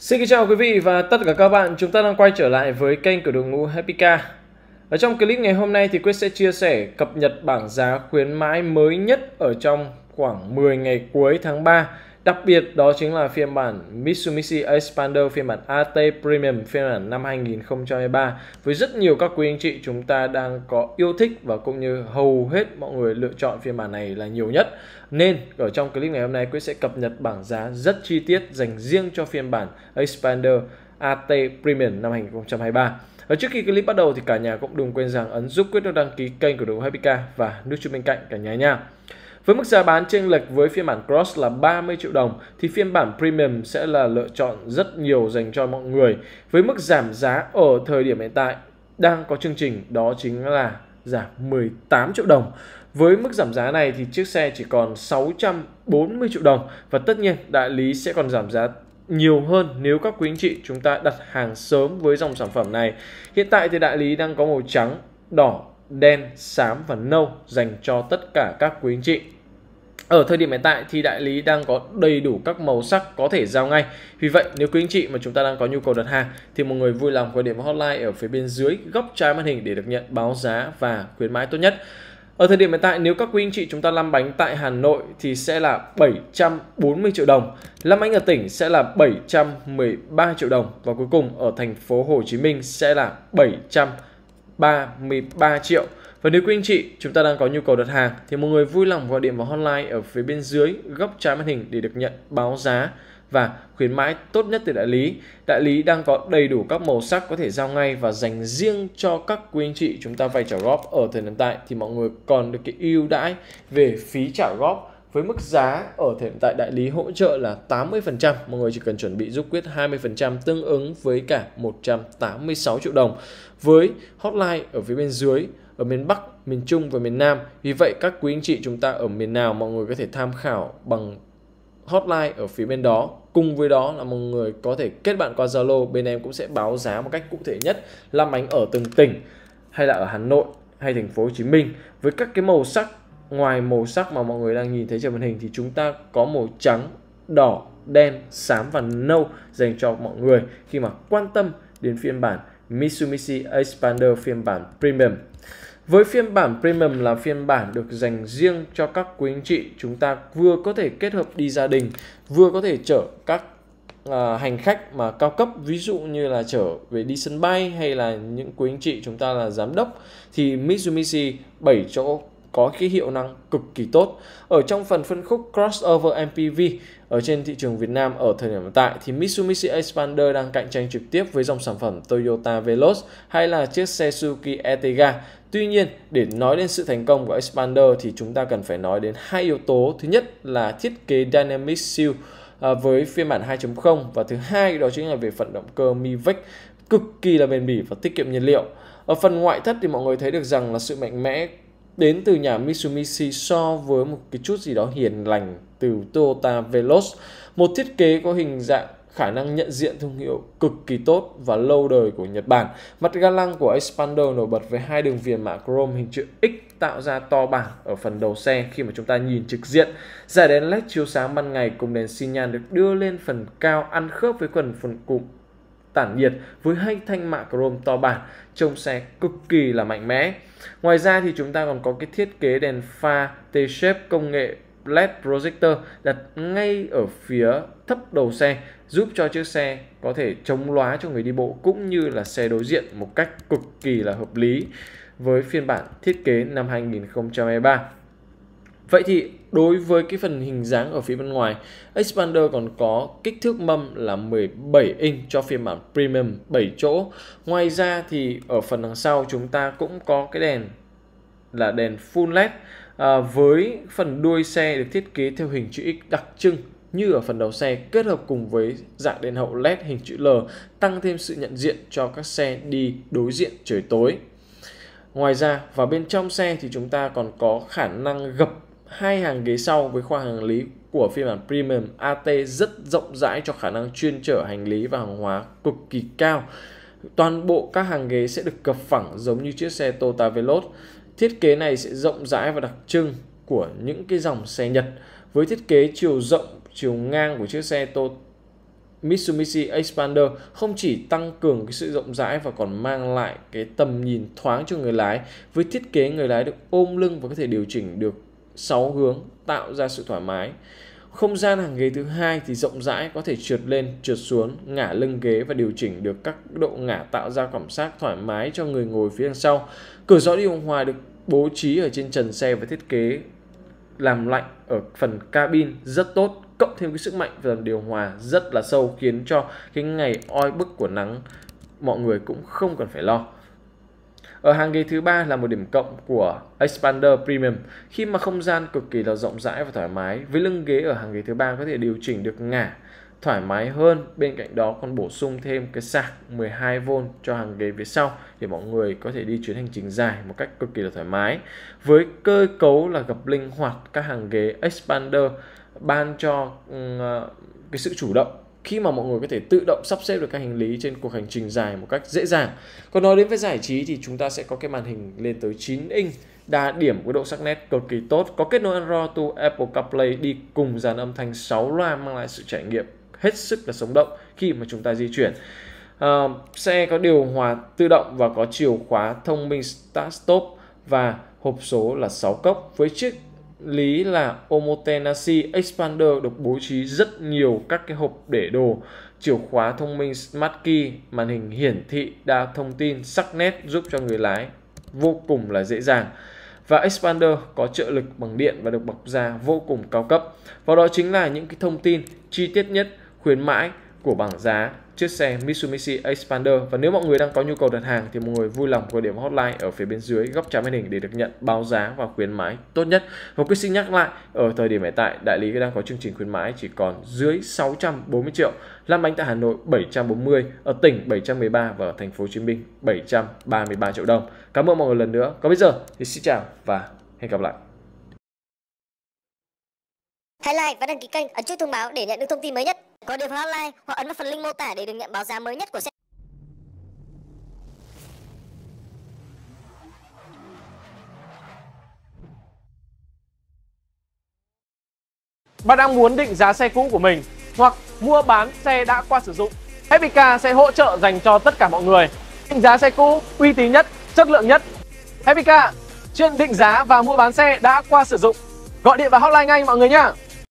Xin kính chào quý vị và tất cả các bạn, chúng ta đang quay trở lại với kênh của đội ngũ Happy Car. Ở trong clip ngày hôm nay thì Quyết sẽ chia sẻ cập nhật bảng giá khuyến mãi mới nhất ở trong khoảng 10 ngày cuối tháng 3 Đặc biệt, đó chính là phiên bản Mitsubishi Expander phiên bản AT Premium, phiên bản năm 2023 với rất nhiều các quý anh chị chúng ta đang có yêu thích và cũng như hầu hết mọi người lựa chọn phiên bản này là nhiều nhất. Nên, ở trong clip ngày hôm nay, Quyết sẽ cập nhật bảng giá rất chi tiết dành riêng cho phiên bản Expander AT Premium năm 2023 và trước khi clip bắt đầu thì cả nhà cũng đừng quên rằng ấn giúp Quyết đăng ký kênh của đội Happy Car và nút chuông bên cạnh cả nhà nha. Với mức giá bán chênh lệch với phiên bản Cross là 30 triệu đồng thì phiên bản Premium sẽ là lựa chọn rất nhiều dành cho mọi người. Với mức giảm giá ở thời điểm hiện tại đang có chương trình đó chính là giảm 18 triệu đồng. Với mức giảm giá này thì chiếc xe chỉ còn 640 triệu đồng và tất nhiên đại lý sẽ còn giảm giá nhiều hơn nếu các quý anh chị chúng ta đặt hàng sớm với dòng sản phẩm này. Hiện tại thì đại lý đang có màu trắng, đỏ đen, xám và nâu dành cho tất cả các quý anh chị. Ở thời điểm hiện tại thì đại lý đang có đầy đủ các màu sắc có thể giao ngay. Vì vậy nếu quý anh chị mà chúng ta đang có nhu cầu đặt hàng thì mọi người vui lòng gọi điện vào hotline ở phía bên dưới góc trái màn hình để được nhận báo giá và khuyến mãi tốt nhất. Ở thời điểm hiện tại nếu các quý anh chị chúng ta lăn bánh tại Hà Nội thì sẽ là 740 triệu đồng. Lăn bánh ở tỉnh sẽ là 713 triệu đồng và cuối cùng ở thành phố Hồ Chí Minh sẽ là 700 33 triệu. Và nếu quý anh chị, chúng ta đang có nhu cầu đặt hàng, thì mọi người vui lòng gọi điện vào hotline ở phía bên dưới góc trái màn hình để được nhận báo giá và khuyến mãi tốt nhất từ đại lý. Đại lý đang có đầy đủ các màu sắc có thể giao ngay và dành riêng cho các quý anh chị chúng ta vay trả góp ở thời điểm tại thì mọi người còn được cái ưu đãi về phí trả góp với mức giá ở hiện tại đại lý hỗ trợ là 80%, mọi người chỉ cần chuẩn bị giúp quyết 20% tương ứng với cả 186 triệu đồng. Với hotline ở phía bên dưới, ở miền Bắc, miền Trung và miền Nam. Vì vậy các quý anh chị chúng ta ở miền nào mọi người có thể tham khảo bằng hotline ở phía bên đó. Cùng với đó là mọi người có thể kết bạn qua Zalo, bên em cũng sẽ báo giá một cách cụ thể nhất, làm bánh ở từng tỉnh hay là ở Hà Nội hay thành phố Hồ Chí Minh với các cái màu sắc ngoài màu sắc mà mọi người đang nhìn thấy trên màn hình thì chúng ta có màu trắng, đỏ, đen, xám và nâu dành cho mọi người khi mà quan tâm đến phiên bản Mitsubishi Expander phiên bản Premium. Với phiên bản Premium là phiên bản được dành riêng cho các quý anh chị chúng ta vừa có thể kết hợp đi gia đình, vừa có thể chở các à, hành khách mà cao cấp ví dụ như là trở về đi sân bay hay là những quý anh chị chúng ta là giám đốc thì Mitsubishi 7 chỗ có cái hiệu năng cực kỳ tốt. Ở trong phần phân khúc crossover MPV ở trên thị trường Việt Nam ở thời điểm hiện tại thì Mitsubishi Expander đang cạnh tranh trực tiếp với dòng sản phẩm Toyota Veloz hay là chiếc xe Suzuki Ertiga. Tuy nhiên, để nói đến sự thành công của Expander thì chúng ta cần phải nói đến hai yếu tố. Thứ nhất là thiết kế Dynamic Seal à, với phiên bản 2.0 và thứ hai đó chính là về phần động cơ Mivec cực kỳ là bền bỉ và tiết kiệm nhiên liệu. Ở phần ngoại thất thì mọi người thấy được rằng là sự mạnh mẽ đến từ nhà Mitsubishi so với một cái chút gì đó hiền lành từ Toyota Veloz. Một thiết kế có hình dạng khả năng nhận diện thương hiệu cực kỳ tốt và lâu đời của Nhật Bản. Mặt ga lăng của Expander nổi bật với hai đường viền mạ chrome hình chữ X tạo ra to bản ở phần đầu xe khi mà chúng ta nhìn trực diện. Giải đèn led chiếu sáng ban ngày cùng đèn xi nhan được đưa lên phần cao ăn khớp với phần phần cụm tản nhiệt với hai thanh mạ chrome to bản, trông xe cực kỳ là mạnh mẽ. Ngoài ra thì chúng ta còn có cái thiết kế đèn pha T-shape công nghệ LED projector đặt ngay ở phía thấp đầu xe, giúp cho chiếc xe có thể chống lóa cho người đi bộ cũng như là xe đối diện một cách cực kỳ là hợp lý với phiên bản thiết kế năm 2023 Vậy thì đối với cái phần hình dáng ở phía bên ngoài, Expander còn có kích thước mâm là 17 inch cho phiên bản Premium 7 chỗ. Ngoài ra thì ở phần đằng sau chúng ta cũng có cái đèn là đèn full LED à, với phần đuôi xe được thiết kế theo hình chữ X đặc trưng như ở phần đầu xe kết hợp cùng với dạng đèn hậu LED hình chữ L tăng thêm sự nhận diện cho các xe đi đối diện trời tối. Ngoài ra, vào bên trong xe thì chúng ta còn có khả năng gập hai hàng ghế sau với khoang hành lý của phiên bản Premium AT rất rộng rãi cho khả năng chuyên chở hành lý và hàng hóa cực kỳ cao. Toàn bộ các hàng ghế sẽ được cập phẳng giống như chiếc xe Toyota Veloz. Thiết kế này sẽ rộng rãi và đặc trưng của những cái dòng xe Nhật với thiết kế chiều rộng, chiều ngang của chiếc xe Toyota Mitsubishi Expander không chỉ tăng cường cái sự rộng rãi và còn mang lại cái tầm nhìn thoáng cho người lái với thiết kế người lái được ôm lưng và có thể điều chỉnh được 6 hướng tạo ra sự thoải mái. Không gian hàng ghế thứ hai thì rộng rãi có thể trượt lên, trượt xuống, ngả lưng ghế và điều chỉnh được các độ ngả tạo ra cảm giác thoải mái cho người ngồi phía đằng sau. Cửa gió điều hòa được bố trí ở trên trần xe và thiết kế làm lạnh ở phần cabin rất tốt cộng thêm cái sức mạnh và điều hòa rất là sâu khiến cho cái ngày oi bức của nắng mọi người cũng không cần phải lo ở hàng ghế thứ ba là một điểm cộng của Expander Premium khi mà không gian cực kỳ là rộng rãi và thoải mái. Với lưng ghế ở hàng ghế thứ ba có thể điều chỉnh được ngả thoải mái hơn. Bên cạnh đó còn bổ sung thêm cái sạc 12V cho hàng ghế phía sau để mọi người có thể đi chuyến hành trình dài một cách cực kỳ là thoải mái. Với cơ cấu là gập linh hoạt, các hàng ghế Expander ban cho ừ, ờ, cái sự chủ động khi mà mọi người có thể tự động sắp xếp được các hành lý trên cuộc hành trình dài một cách dễ dàng. Còn nói đến với giải trí thì chúng ta sẽ có cái màn hình lên tới 9 inch đa điểm với độ sắc nét cực kỳ tốt, có kết nối Android to Apple CarPlay đi cùng dàn âm thanh 6 loa mang lại sự trải nghiệm hết sức là sống động khi mà chúng ta di chuyển. À, uh, xe có điều hòa tự động và có chìa khóa thông minh Start Stop và hộp số là 6 cốc với chiếc lý là Omotenashi Expander được bố trí rất nhiều các cái hộp để đồ, chìa khóa thông minh Smart Key, màn hình hiển thị đa thông tin sắc nét giúp cho người lái vô cùng là dễ dàng. Và Expander có trợ lực bằng điện và được bọc da vô cùng cao cấp. Và đó chính là những cái thông tin chi tiết nhất, khuyến mãi của bảng giá chiếc xe Mitsubishi Expander và nếu mọi người đang có nhu cầu đặt hàng thì mọi người vui lòng gọi điện hotline ở phía bên dưới góc trái màn hình để được nhận báo giá và khuyến mãi tốt nhất. Và quý xin nhắc lại, ở thời điểm hiện tại đại lý đang có chương trình khuyến mãi chỉ còn dưới 640 triệu, Lam bánh tại Hà Nội 740, ở tỉnh 713 và ở thành phố Hồ Chí Minh 733 triệu đồng. Cảm ơn mọi người lần nữa. Còn bây giờ thì xin chào và hẹn gặp lại. Hãy like và đăng ký kênh, ấn chuông thông báo để nhận được thông tin mới nhất. Gọi điện hotline hoặc ấn vào phần link mô tả để được nhận báo giá mới nhất của xe. Bạn đang muốn định giá xe cũ của mình hoặc mua bán xe đã qua sử dụng, Happy Car sẽ hỗ trợ dành cho tất cả mọi người. Định giá xe cũ uy tín nhất, chất lượng nhất. Happy Car chuyên định giá và mua bán xe đã qua sử dụng. Gọi điện vào hotline ngay mọi người nhé.